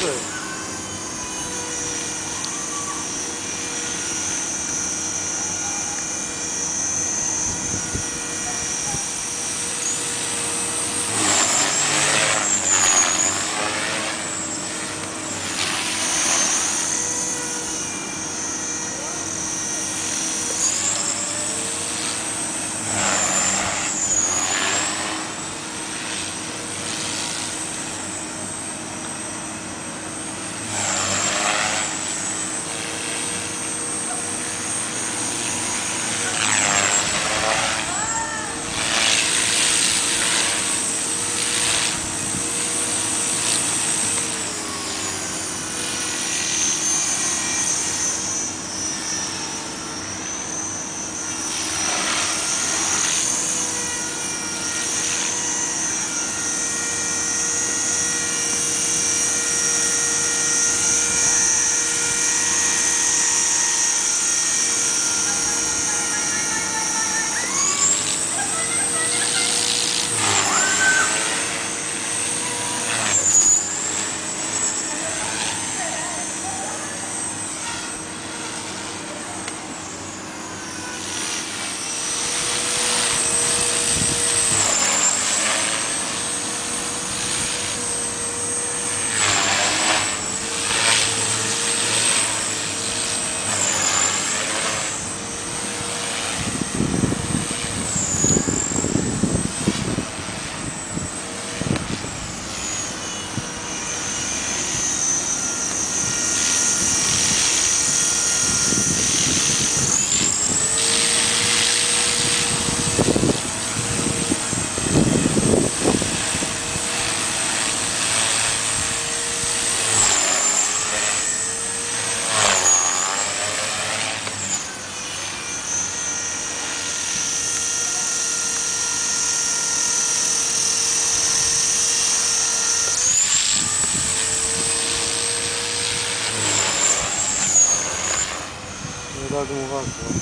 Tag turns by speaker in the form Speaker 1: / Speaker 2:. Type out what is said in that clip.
Speaker 1: 对。Lado de um vapor.